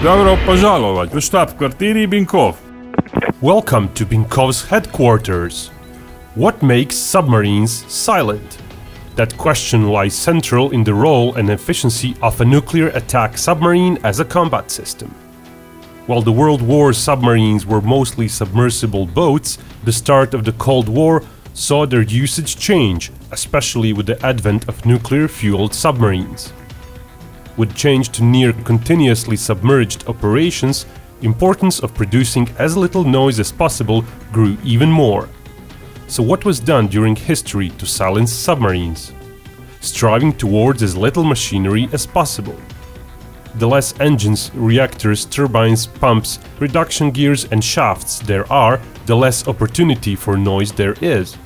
Добро пожаловать в штаб-квартире Бинков. Welcome to Binkov's headquarters. What makes submarines silent? That question lies central in the role and efficiency of a nuclear attack submarine as a combat system. While the World War submarines were mostly submersible boats, the start of the Cold War saw their usage change, especially with the advent of nuclear-fueled submarines. With change to near continuously submerged operations, importance of producing as little noise as possible grew even more. So what was done during history to silence submarines? Striving towards as little machinery as possible. The less engines, reactors, turbines, pumps, reduction gears and shafts there are, the less opportunity for noise there is.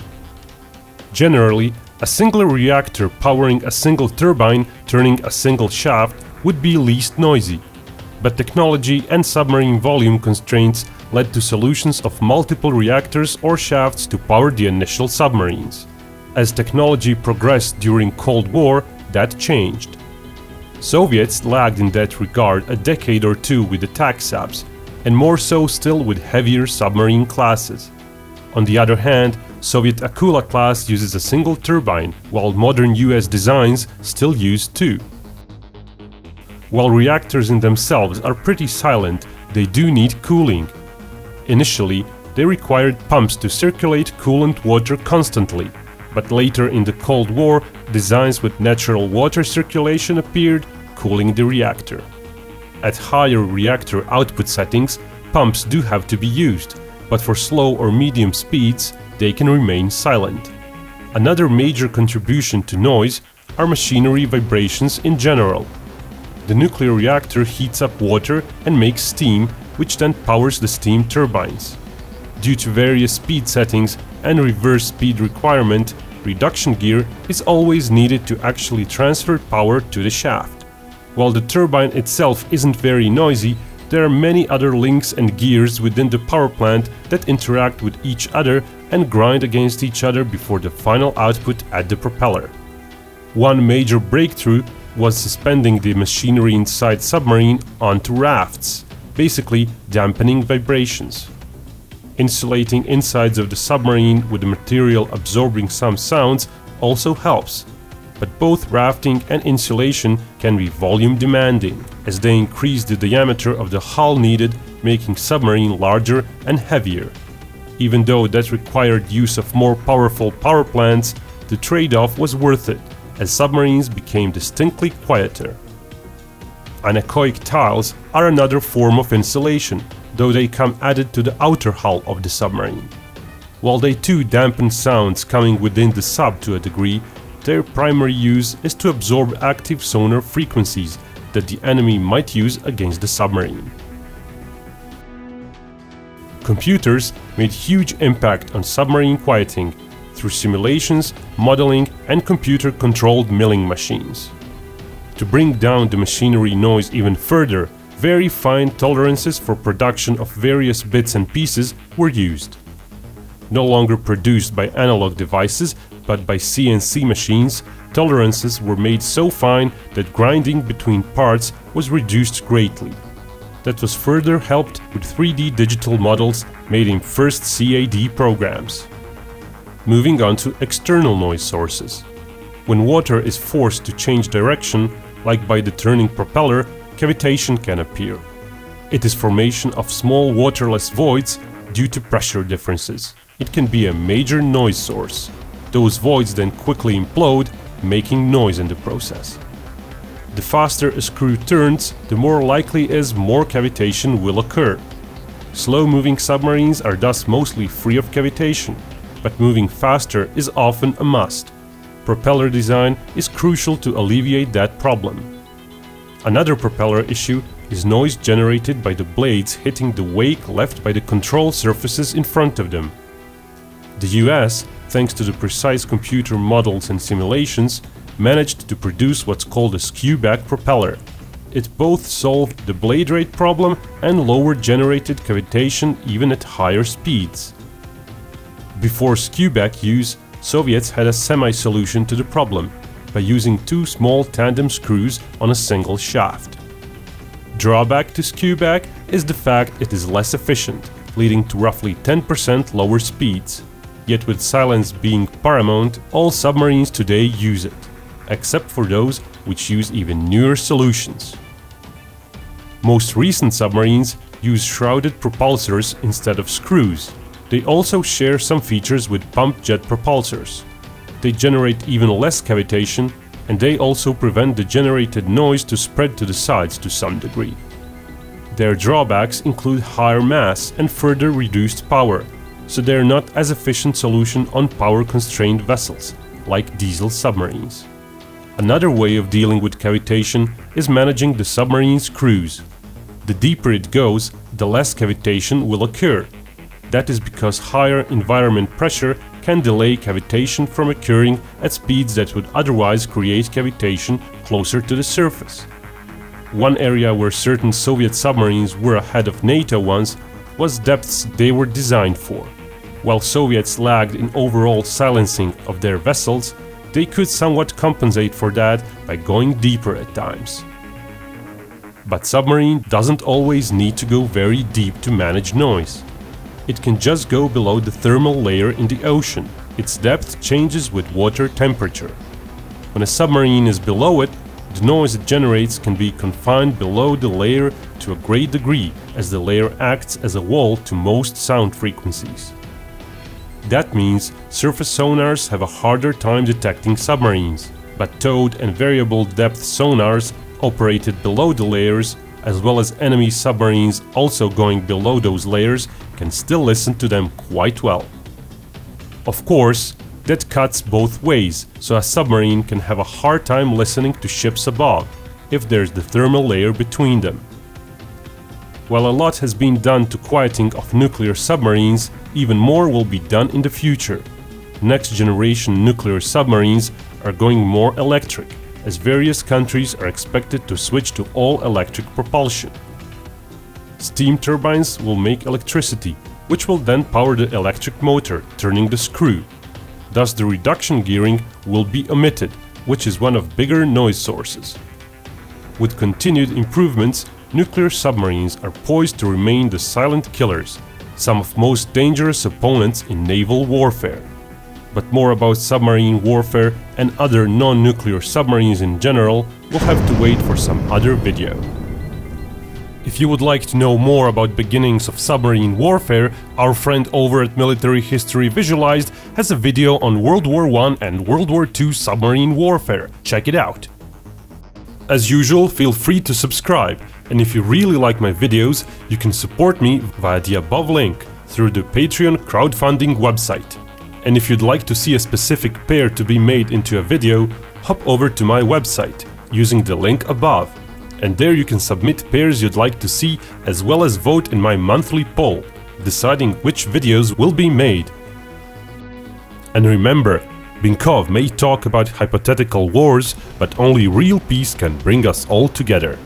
Generally, a single reactor powering a single turbine turning a single shaft would be least noisy. But technology and submarine volume constraints led to solutions of multiple reactors or shafts to power the initial submarines. As technology progressed during Cold War, that changed. Soviets lagged in that regard a decade or two with attack subs, and more so still with heavier submarine classes. On the other hand, Soviet Akula class uses a single turbine, while modern US designs still use two. While reactors in themselves are pretty silent, they do need cooling. Initially, they required pumps to circulate coolant water constantly, but later in the Cold War, designs with natural water circulation appeared, cooling the reactor. At higher reactor output settings, pumps do have to be used, but for slow or medium speeds, they can remain silent. Another major contribution to noise are machinery vibrations in general. The nuclear reactor heats up water and makes steam, which then powers the steam turbines. Due to various speed settings and reverse speed requirement, reduction gear is always needed to actually transfer power to the shaft. While the turbine itself isn't very noisy, there are many other links and gears within the power plant that interact with each other and grind against each other before the final output at the propeller. One major breakthrough was suspending the machinery inside submarine onto rafts, basically dampening vibrations. Insulating insides of the submarine with the material absorbing some sounds also helps, but both rafting and insulation can be volume demanding, as they increase the diameter of the hull needed, making submarine larger and heavier. Even though that required use of more powerful power plants, the trade-off was worth it, as submarines became distinctly quieter. Anechoic tiles are another form of insulation, though they come added to the outer hull of the submarine. While they too dampen sounds coming within the sub to a degree, their primary use is to absorb active sonar frequencies that the enemy might use against the submarine. Computers made huge impact on submarine quieting through simulations, modeling and computer-controlled milling machines. To bring down the machinery noise even further, very fine tolerances for production of various bits and pieces were used. No longer produced by analog devices, but by CNC machines, tolerances were made so fine that grinding between parts was reduced greatly. That was further helped with 3D digital models made in first CAD programs. Moving on to external noise sources. When water is forced to change direction, like by the turning propeller, cavitation can appear. It is formation of small waterless voids due to pressure differences. It can be a major noise source. Those voids then quickly implode, making noise in the process. The faster a screw turns, the more likely is more cavitation will occur. Slow-moving submarines are thus mostly free of cavitation, but moving faster is often a must. Propeller design is crucial to alleviate that problem. Another propeller issue is noise generated by the blades hitting the wake left by the control surfaces in front of them. The US, thanks to the precise computer models and simulations, managed to produce what's called a skewback propeller. It both solved the blade rate problem and lowered generated cavitation even at higher speeds. Before skewback use, Soviets had a semi-solution to the problem by using two small tandem screws on a single shaft. Drawback to skewback is the fact it is less efficient, leading to roughly 10% lower speeds. Yet with silence being paramount, all submarines today use it, except for those which use even newer solutions. Most recent submarines use shrouded propulsors instead of screws. They also share some features with pump jet propulsors. They generate even less cavitation and they also prevent the generated noise to spread to the sides to some degree. Their drawbacks include higher mass and further reduced power, so they're not as efficient solution on power-constrained vessels, like diesel submarines. Another way of dealing with cavitation is managing the submarine's cruise. The deeper it goes, the less cavitation will occur. That is because higher environment pressure can delay cavitation from occurring at speeds that would otherwise create cavitation closer to the surface. One area where certain Soviet submarines were ahead of NATO ones was depths they were designed for. While Soviets lagged in overall silencing of their vessels, they could somewhat compensate for that by going deeper at times. But submarine doesn't always need to go very deep to manage noise. It can just go below the thermal layer in the ocean. Its depth changes with water temperature. When a submarine is below it, the noise it generates can be confined below the layer to a great degree as the layer acts as a wall to most sound frequencies. That means surface sonars have a harder time detecting submarines, but towed and variable depth sonars operated below the layers as well as enemy submarines also going below those layers can still listen to them quite well. Of course, that cuts both ways, so a submarine can have a hard time listening to ships above, if there's the thermal layer between them. While a lot has been done to quieting of nuclear submarines, even more will be done in the future. Next generation nuclear submarines are going more electric, as various countries are expected to switch to all-electric propulsion. Steam turbines will make electricity, which will then power the electric motor, turning the screw. Thus the reduction gearing will be omitted, which is one of bigger noise sources. With continued improvements, nuclear submarines are poised to remain the silent killers, some of most dangerous opponents in naval warfare but more about submarine warfare and other non-nuclear submarines in general will have to wait for some other video. If you would like to know more about beginnings of submarine warfare, our friend over at Military History Visualized has a video on World War I and World War II submarine warfare. Check it out. As usual, feel free to subscribe, and if you really like my videos, you can support me via the above link through the Patreon crowdfunding website. And if you'd like to see a specific pair to be made into a video, hop over to my website using the link above. And there you can submit pairs you'd like to see as well as vote in my monthly poll, deciding which videos will be made. And remember, Binkov may talk about hypothetical wars, but only real peace can bring us all together.